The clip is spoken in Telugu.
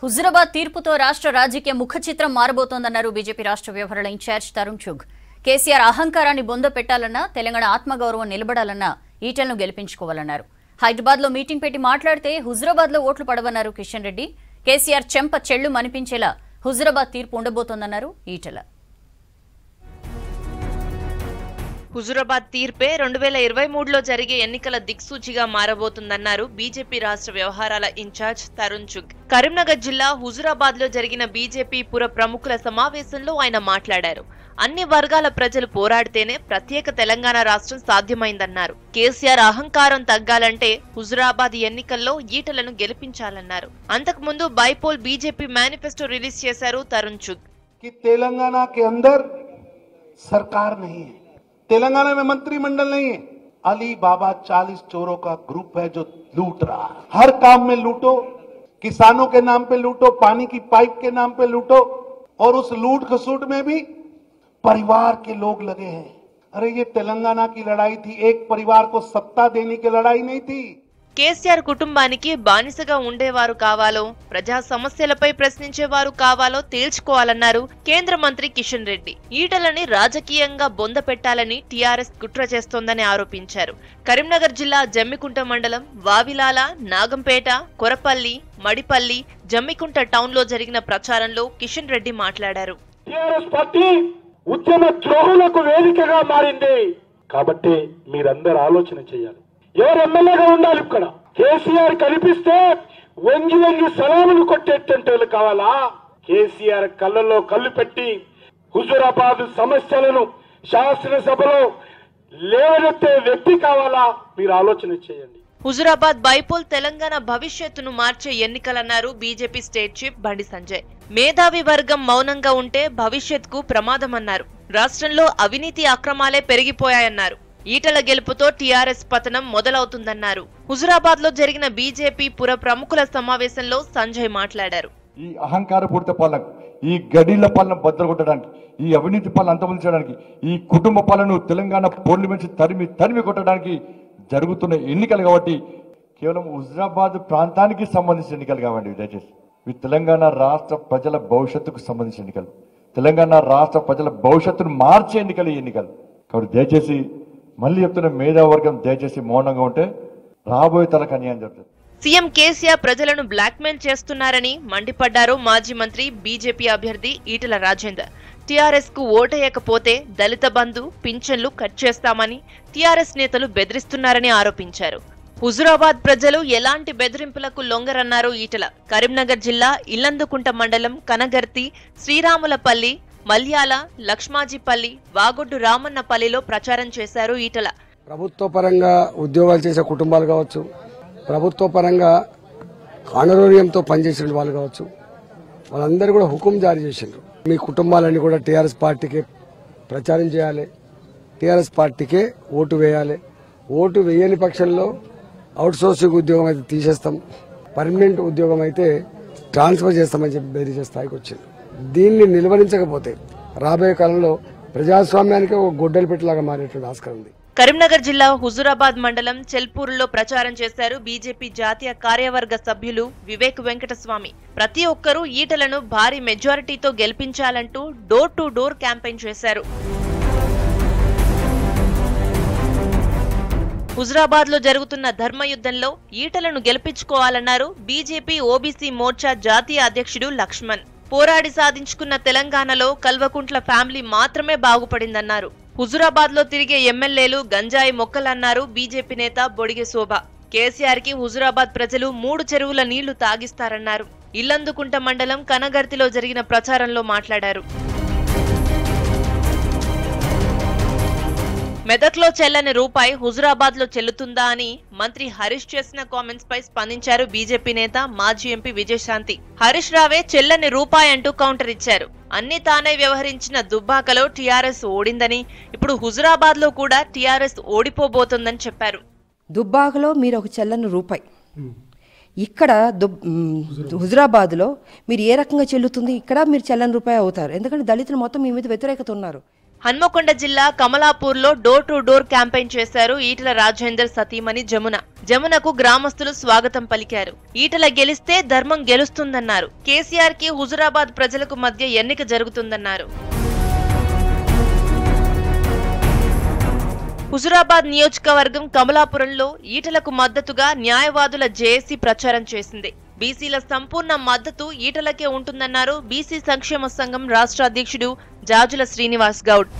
హుజురాబాద్ తీర్పుతో రాష్ట్ర రాజకీయ ముఖ చిత్రం మారబోతోందన్నారు బీజేపీ రాష్ట్ర వ్యవహారాల ఇన్ఛార్జ్ తరుణ్ చుగ్ కేసీఆర్ అహంకారాన్ని బొంద పెట్టాలన్నా తెలంగాణ ఆత్మగౌరవం నిలబడాలన్నా ఈటలను గెలిపించుకోవాలన్నారు. హైదరాబాద్లో మీటింగ్ పెట్టి మాట్లాడితే హుజురాబాద్లో ఓట్లు పడవన్నారు కిషన్ రెడ్డి. కేసీఆర్ చెంప చెళ్ళు మనిపించేలా హుజురాబాద్ తీర్పు ఉండబోతోందన్నారు ఈటల. హుజురాబాద్ తీర్పే రెండు వేల ఇరవై మూడులో జరిగే ఎన్నికల దిక్సూచిగా మారబోతుందన్నారు బీజేపీ రాష్ట్ర వ్యవహారాల ఇన్ఛార్జ్ తరుణ్ చుగ్. కరీంనగర్ జిల్లా హుజురాబాద్లో జరిగిన బీజేపీ పుర ప్రముఖుల సమావేశంలో ఆయన మాట్లాడారు. అన్ని వర్గాల ప్రజలు పోరాడితేనే ప్రత్యేక తెలంగాణ రాష్ట్రం సాధ్యమైందన్నారు. కేసీఆర్ అహంకారం తగ్గాలంటే హుజురాబాద్ ఎన్నికల్లో ఈటలను గెలిపించాలన్నారు. అంతకుముందు బైపోల్ బీజేపీ మేనిఫెస్టో రిలీజ్ చేశారు తరుణ్ చుగ్. తెలంగాణ సర్కార్ నహీ तेलंगाना में मंत्रिमंडल नहीं है। अली बाबा चालीस चोरों का ग्रुप है जो लूट रहा है। हर काम में लूटो, किसानों के नाम पे लूटो, पानी की पाइप के नाम पे लूटो, और उस लूट खसूट में भी परिवार के लोग लगे हैं। अरे, ये तेलंगाना की लड़ाई थी। एक परिवार को सत्ता देने की लड़ाई नहीं थी। కేసీఆర్ కుటుంబానికి బానిసగా ఉండేవారు కావాలో ప్రజా సమస్యలపై ప్రశ్నించేవారు కావాలో తేల్చుకోవాలన్నారు కేంద్ర మంత్రి కిషన్ రెడ్డి. ఈటలని రాజకీయంగా బొంద పెట్టాలని టీఆర్ఎస్ కుట్ర చేస్తోందని ఆరోపించారు. కరీంనగర్ జిల్లా జమ్మికుంట మండలం వావిలాల నాగంపేట కొరపల్లి మడిపల్లి జమ్మికుంట టౌన్లో జరిగిన ప్రచారంలో కిషన్ రెడ్డి మాట్లాడారు. ఉద్యమ ద్రోహులకు వేదికగా మారింది. కాబట్టి మీరందరూ ఆలోచన చేయాలి. ఎవరు ఎమ్మెల్యేగా ఉండాలి ఇక్కడ? కేసీఆర్ కనిపిస్తే వంగి వంగి సలాములు కొట్టేటంటే కావాలా? కేసీఆర్ కళ్ళలో కళ్ళు పెట్టి హుజురాబాద్ సమస్యలను శాసనసభలో లేవనెత్తే వ్యక్తి కావాలా? మీరు ఆలోచన చేయండి. హుజురాబాద్ బైపోల్ తెలంగాణ భవిష్యత్తును మార్చే ఎన్నికలన్నారు BJP state chief Bandi Sanjay. మేధావి వర్గం మౌనంగా ఉంటే భవిష్యత్కు ప్రమాదమన్నారు. రాష్ట్రంలో అవినీతి అక్రమాలే పెరిగిపోయాయన్నారు. ఈటల గెలుపుతో టీఆర్ఎస్ పతనం మొదలవుతుందన్నారు. హుజురాబాద్లో జరిగిన బీజేపీ పుర ప్రముఖుల సమావేశంలో సంజయ్ మాట్లాడారు. ఈ అహంకారపూరిత పాలన ఈ గడిల పాలన బద్దలుగొట్టడానికి ఈ అవినీతి పాలన అంతమొందించడానికి ఈ కుటుంబ పాలన తెలంగాణ పార్లమెంట్ తరిమి తరిమి కొట్టడానికి జరుగుతున్న ఎన్నికలు కాబట్టి కేవలం హుజరాబాద్ ప్రాంతానికి సంబంధించిన ఎన్నికలు కావండి దయచేసి. ఇవి తెలంగాణ రాష్ట్ర ప్రజల భవిష్యత్తుకు సంబంధించిన ఎన్నికలు. తెలంగాణ రాష్ట్ర ప్రజల భవిష్యత్తును మార్చే ఎన్నికలు ఈ ఎన్నికలు. కాబట్టి దయచేసి మళ్ళీ చెప్తున్న మేధావర్గం దయచేసి మౌనంగా ఉంటే రాబోయే తలకు అన్యాయం జరుగుతుంది. సీఎం కేసీఆర్ ప్రజలను బ్లాక్మెయిల్ చేస్తున్నారని మండిపడ్డారు మాజీ మంత్రి బీజేపీ అభ్యర్థి ఈటల రాజేందర్. టీఆర్ఎస్కు ఓటేయకపోతే దళిత బంధు పింఛన్లు కట్ చేస్తామని టీఆర్ఎస్ నేతలు బెదిరిస్తున్నారని ఆరోపించారు. హుజురాబాద్ ప్రజలు ఎలాంటి బెదిరింపులకు లొంగరన్నారు ఈటల. కరీంనగర్ జిల్లా ఇల్లందుకుంట మండలం కనగర్తి శ్రీరాములపల్లి మల్యాల లక్ష్మాజీపల్లి వాగొడ్డు రామన్నపల్లిలో ప్రచారం చేశారు ఈటల. ప్రభుత్వ పరంగా ఉద్యోగాలు చేసే కుటుంబాలు కావచ్చు ప్రభుత్వ పరంగా ఆనరోగ్యంతో పనిచేసిన వాళ్ళు కావచ్చు వాళ్ళందరూ కూడా హుకుం జారీ చేసిండ్రు. మీ కుటుంబాలన్నీ కూడా టీఆర్ఎస్ పార్టీకే ప్రచారం చేయాలి టీఆర్ఎస్ పార్టీకే ఓటు వేయాలి. ఓటు వేయని పక్షంలో అవుట్ సోర్సింగ్ ఉద్యోగం అయితే తీసేస్తాం పర్మనెంట్ ఉద్యోగం అయితే ట్రాన్స్ఫర్ చేస్తామని చెప్పి బెదిరించే స్థాయికి వచ్చింది. దీన్ని నిలువరించకపోతే రాబోయే కాలంలో ప్రజాస్వామ్యానికి ఒక గొడ్డలి పెట్టలాగా మారేటువంటి ఆస్కారం ఉంది. కరీంనగర్ జిల్లా హుజురాబాద్ మండలం చెల్పూరులో ప్రచారం చేశారు బీజేపీ జాతీయ కార్యవర్గ సభ్యులు వివేక్ వెంకటస్వామి. ప్రతి ఒక్కరూ ఈటలను భారీ మెజారిటీతో గెలిపించాలంటూ డోర్ టు డోర్ క్యాంపెయిన్ చేశారు. హుజురాబాద్లో జరుగుతున్న ధర్మయుద్ధంలో ఈటలను గెలిపించుకోవాలన్నారు బీజేపీ ఓబీసీ మోర్చా జాతీయ అధ్యక్షుడు లక్ష్మణ్. పోరాడి సాధించుకున్న తెలంగాణలో కల్వకుంట్ల ఫ్యామిలీ మాత్రమే బాగుపడిందన్నారు. హుజురాబాద్లో తిరిగే ఎమ్మెల్యేలు గంజాయి మొక్కలన్నారు బీజేపీ నేత బొడిగె శోభ. కేసీఆర్కి హుజురాబాద్ ప్రజలు మూడు చెరువుల నీళ్ళు తాగిస్తారన్నారు. ఇల్లందుకుంట మండలం కనగర్తిలో జరిగిన ప్రచారంలో మాట్లాడారు. మెదక్లో చెల్లని రూపాయి హుజురాబాద్లో చెల్లుతుందా అని మంత్రి హరీష్ చేసిన కామెంట్స్ పై స్పందించారు బీజేపీ నేత మాజీ ఎంపీ విజయశాంతి. హరీష్ రావే చెల్లని రూపాయి అంటూ కౌంటర్ ఇచ్చారు. అన్ని తానే వ్యవహరించిన దుబ్బాకలో టీఆర్ఎస్ ఓడిందని ఇప్పుడు హుజురాబాద్లో కూడా టీఆర్ఎస్ ఓడిపోబోతోందని చెప్పారు. దుబ్బాకలో మీరు ఒక చెల్లని రూపాయి. ఇక్కడ దుబ్ హుజురాబాద్లో మీరు ఏ రకంగా చెల్లుతుంది? ఇక్కడ మీరు చెల్లని రూపాయి అవుతారు. ఎందుకంటే దళితులు మొత్తం మీ మీద వ్యతిరేకత ఉన్నారు. హన్మకొండ జిల్లా కమలాపూర్లో డోర్ టు డోర్ క్యాంపెయిన్ చేశారు ఈటల రాజేందర్ సతీమణి జమున. జమునకు గ్రామస్తులు స్వాగతం పలికారు. ఈటల గెలిస్తే ధర్మం గెలుస్తుందన్నారు. కేసీఆర్కి హుజురాబాద్ ప్రజలకు మధ్య ఎన్నిక జరుగుతుందన్నారు. హుజురాబాద్ నియోజకవర్గం కమలాపురంలో ఈటలకు మద్దతుగా న్యాయవాదుల జేఏసీ ప్రచారం చేసింది. బీసీల సంపూర్ణ మద్దతు ఈటలకే ఉంటుందన్నారు బీసీ సంక్షేమ సంఘం రాష్ట్ర అధ్యక్షుడు జాజుల శ్రీనివాస్ గౌడ్.